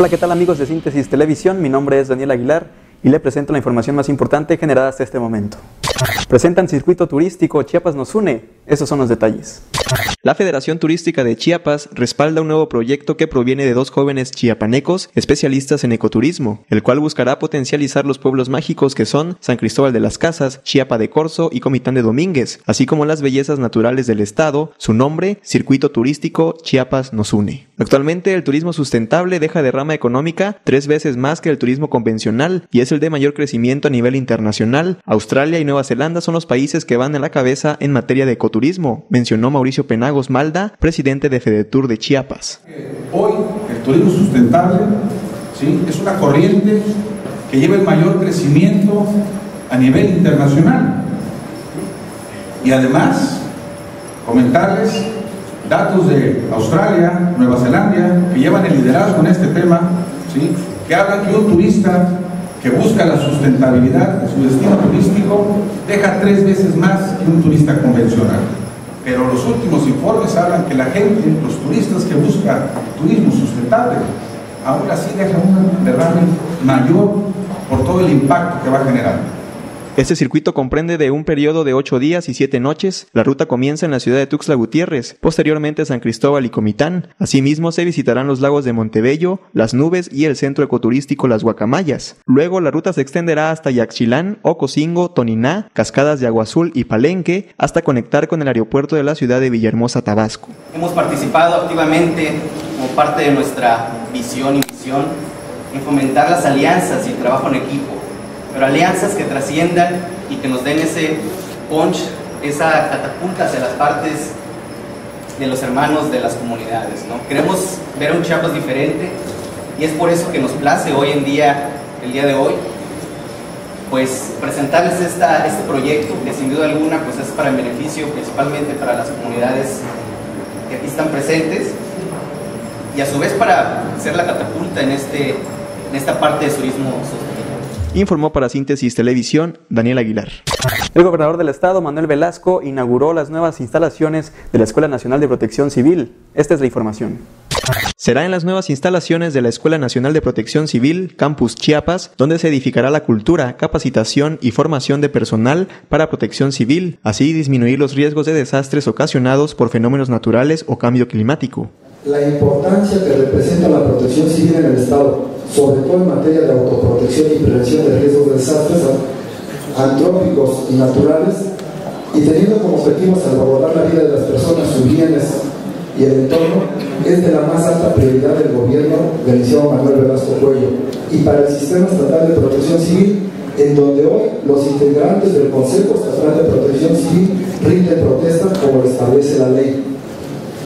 Hola, ¿qué tal amigos de Síntesis Televisión? Mi nombre es Daniel Aguilar y le presento la información más importante generada hasta este momento. Presentan circuito turístico Chiapas nos une. Esos son los detalles. La Federación Turística de Chiapas respalda un nuevo proyecto que proviene de dos jóvenes chiapanecos especialistas en ecoturismo, el cual buscará potencializar los pueblos mágicos que son San Cristóbal de las Casas, Chiapa de Corzo y Comitán de Domínguez, así como las bellezas naturales del estado. Su nombre, Circuito Turístico Chiapas nos une. Actualmente el turismo sustentable deja derrama económica tres veces más que el turismo convencional y es el de mayor crecimiento a nivel internacional. Australia y Nueva Zelanda son los países que van a la cabeza en materia de ecoturismo, mencionó Mauricio Penagos Malda, presidente de FedeTour de Chiapas. Hoy el turismo sustentable es una corriente que lleva el mayor crecimiento a nivel internacional. Y además, comentarles datos de Australia, Nueva Zelanda, que llevan el liderazgo en este tema, ¿sí? que hablan que un turista que busca la sustentabilidad de su destino turístico deja tres veces más que un turista convencional. Pero los últimos informes hablan que la gente, los turistas que buscan turismo sustentable, aún así deja un derrame mayor por todo el impacto que va a generar. Este circuito comprende de un periodo de ocho días y siete noches. La ruta comienza en la ciudad de Tuxtla Gutiérrez, posteriormente San Cristóbal y Comitán. Asimismo, se visitarán los lagos de Montebello, las nubes y el centro ecoturístico Las Guacamayas. Luego, la ruta se extenderá hasta Yaxchilán, Ocosingo, Toniná, Cascadas de Agua Azul y Palenque, hasta conectar con el aeropuerto de la ciudad de Villahermosa, Tabasco. Hemos participado activamente como parte de nuestra visión y misión en fomentar las alianzas y el trabajo en equipo pero alianzas que trasciendan y que nos den ese punch, esa catapulta hacia las partes de los hermanos de las comunidades. ¿no? Queremos ver un Chiapas diferente y es por eso que nos place hoy en día, el día de hoy, pues presentarles esta, este proyecto que sin duda alguna pues es para el beneficio principalmente para las comunidades que aquí están presentes y a su vez para ser la catapulta en, este, en esta parte de turismo sostenible. Informó para Síntesis Televisión Daniel Aguilar. El gobernador del estado, Manuel Velasco, inauguró las nuevas instalaciones de la Escuela Nacional de Protección Civil. Esta es la información. Será en las nuevas instalaciones de la Escuela Nacional de Protección Civil, Campus Chiapas, donde se edificará la cultura, capacitación y formación de personal para protección civil, así disminuir los riesgos de desastres ocasionados por fenómenos naturales o cambio climático. La importancia que representa la protección civil en el Estado sobre todo en materia de autoprotección y prevención de riesgos de desastres antrópicos y naturales, y teniendo como objetivo salvaguardar la vida de las personas, sus bienes y el entorno, es de la más alta prioridad del gobierno del licenciado Manuel Velasco Cuello y para el Sistema Estatal de Protección Civil, en donde hoy los integrantes del Consejo Estatal de Protección Civil rinden protesta como lo establece la ley.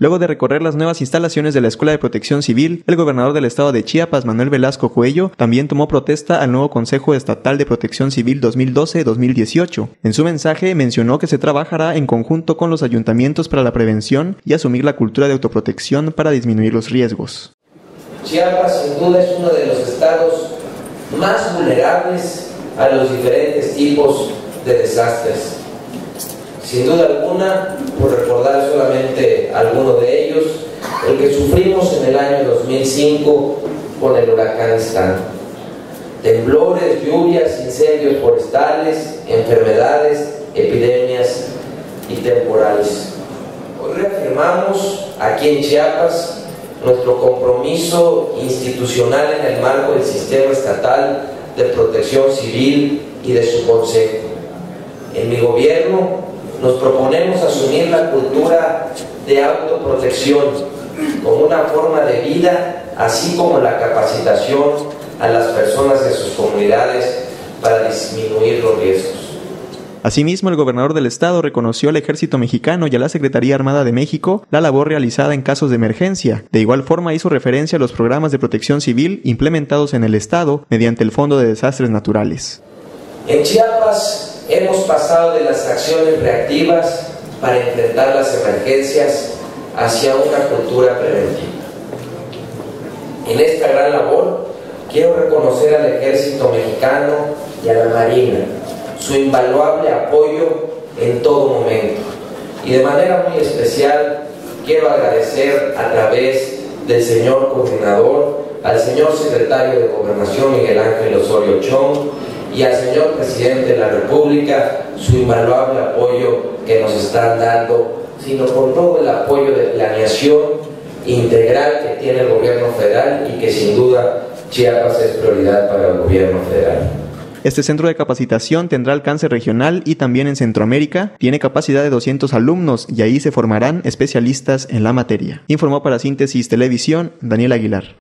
Luego de recorrer las nuevas instalaciones de la Escuela de Protección Civil, el gobernador del estado de Chiapas, Manuel Velasco Cuello, también tomó protesta al nuevo Consejo Estatal de Protección Civil 2012-2018. En su mensaje mencionó que se trabajará en conjunto con los ayuntamientos para la prevención y asumir la cultura de autoprotección para disminuir los riesgos. Chiapas sin duda es uno de los estados más vulnerables a los diferentes tipos de desastres sin duda alguna, por recordar solamente alguno de ellos, el que sufrimos en el año 2005 con el huracán Stan. Temblores, lluvias, incendios forestales, enfermedades, epidemias y temporales. Hoy reafirmamos aquí en Chiapas nuestro compromiso institucional en el marco del sistema estatal de protección civil y de su consejo. En mi gobierno nos proponemos asumir la cultura de autoprotección como una forma de vida, así como la capacitación a las personas de sus comunidades para disminuir los riesgos. Asimismo, el gobernador del estado reconoció al ejército mexicano y a la Secretaría Armada de México la labor realizada en casos de emergencia. De igual forma hizo referencia a los programas de protección civil implementados en el estado mediante el Fondo de Desastres Naturales. En Chiapas hemos pasado de las acciones reactivas para enfrentar las emergencias hacia una cultura preventiva. En esta gran labor quiero reconocer al ejército mexicano y a la Marina su invaluable apoyo en todo momento. Y de manera muy especial quiero agradecer a través del señor coordinador al señor secretario de Gobernación Miguel Ángel Osorio Chong y al señor presidente de la República su invaluable apoyo que nos están dando, sino por todo el apoyo de planeación integral que tiene el gobierno federal y que sin duda Chiapas es prioridad para el gobierno federal. Este centro de capacitación tendrá alcance regional y también en Centroamérica. Tiene capacidad de 200 alumnos y ahí se formarán especialistas en la materia. Informó para Síntesis Televisión Daniel Aguilar.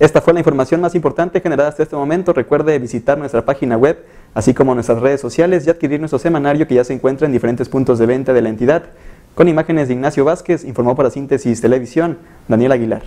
Esta fue la información más importante generada hasta este momento. Recuerde visitar nuestra página web, así como nuestras redes sociales y adquirir nuestro semanario que ya se encuentra en diferentes puntos de venta de la entidad. Con imágenes de Ignacio Vázquez, informó para Síntesis Televisión Daniel Aguilar.